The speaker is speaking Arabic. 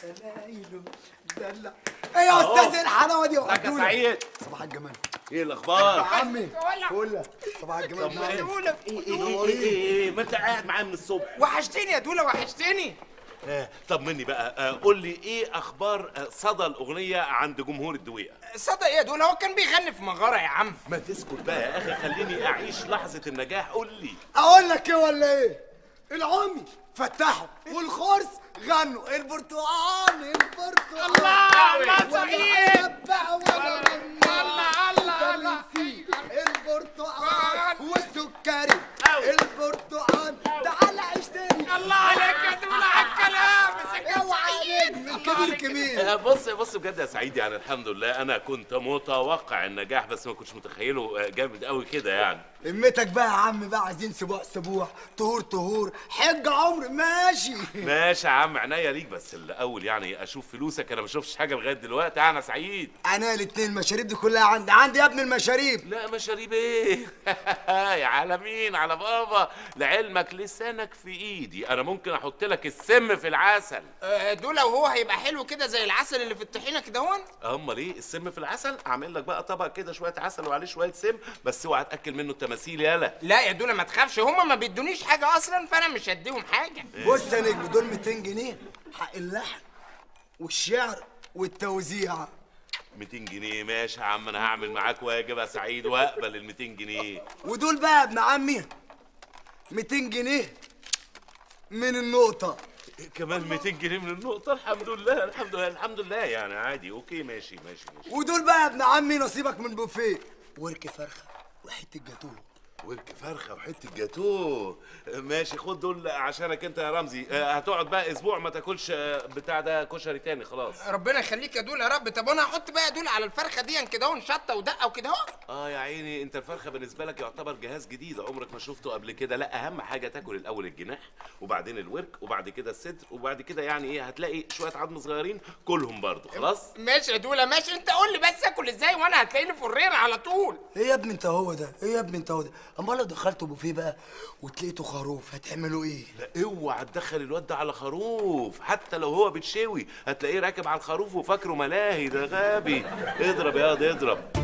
سلايله دلع إيه يا أستاذ الحلاوة دي؟ لك يا. سعيد. صباح الجمال. إيه يا الاخبار عمي فله صباح الجمال. طب ما إيه؟ نعم. إيه إيه إيه إيه ما أنت قاعد معايا من الصبح. وحشتني يا دولا وحشتني. آه طب مني بقى. آه قول لي إيه أخبار آه صدى الأغنية عند جمهور الدويقة؟ صدق إيه يا دولا هو كان بيغني في مغاره يا عم. ما تسكت بقى يا أخي خليني أعيش لحظة النجاح. قول لي. أقول لك إيه ولا إيه؟ العمي فتحوا والخرس غنوا. البرتقال البرتقال. الله الله سعيد يبع ولا الله الله الله البرتقال والسكري. البرتقال تعال اشتري الله عليك يا دولا على الكلام اوعى من كبير. كبير. آه بص بص بجد يا سعيد يعني الحمد لله أنا كنت متوقع النجاح بس ما كنتش متخيله آه، جامد قوي كده يعني. همتك بقى يا عم بقى عايزين سبوع سبوع طهور طهور حج عمر ماشي. ماشي يا عم عينيا ليك بس الأول يعني أشوف فلوسك أنا ما شفتش حاجة لغاية دلوقتي أنا سعيد. أنا الاتنين المشاريب دي كلها عندي. عندي يا ابن المشاريب. لا مشاريب إيه؟ يا على مين على بابا لعلمك لسانك في إيدي. أنا ممكن أحط لك السم في العسل. آه، دولا وهو هيبقى حلو كده زي العسل اللي في الطحينة كده هون؟ امال إيه السم في العسل؟ أعمل لك بقى طبق كده شوية عسل وعليه شوية سم بس اوعى تأكل منه التماثيل يالا. لا يا دولا ما تخافش هما ما بيدونيش حاجة أصلا فأنا مش هديهم حاجة. بص يا نجم دول 200 جنيه. حق اللحن والشعر والتوزيع. 200 جنيه ماشي يا عم أنا هعمل معاك واجب يا سعيد وأقبل ال 200 جنيه. ودول بقى يا ابن عمي 200 جنيه من النقطة. كمان 200 جنيه من النقطة الحمد لله الحمد لله الحمد لله يعني عادي أوكي ماشي ماشي ماشي. ودول بقى يا ابن عمي نصيبك من بوفيه. ورك فرخة وحتة جاتوه ورك فرخة وحتة جاتوه. ماشي خد دول عشانك انت يا رمزي. آه، هتقعد بقى أسبوع ما تاكلش آه، بتاع ده كشري تاني خلاص. ربنا يخليك يا دولا يا رب. طب أنا هحط بقى يا دولا على الفرخة دي كده هو شطه ودقة وكده اهو. آه يا عيني انت الفرخة بالنسبة لك يعتبر جهاز جديد عمرك ما شفته قبل كده. لا أهم حاجة تاكل الأول الجناح وبعدين الورك وبعد كده الصدر وبعد كده يعني إيه هتلاقي شوية عظم صغيرين كلهم برضو خلاص. ماشي يا دولا ماشي. انت قول لي بس آكل إزاي وأنا هتلاقيني فريرة على طول. إيه يا ابني أنت هو ده؟ إيه يا ابني أنت هو ده؟ أمال لو دخلتوا بوفيه بقى وتلاقيته خروف هتعملوا إيه؟ لا اوعى تدخل الواد ده على خروف. حتى لو هو بتشوي هتلاقيه راكب على الخروف وفاكره ملاهي. ده غبي. اضرب يا واد اضرب.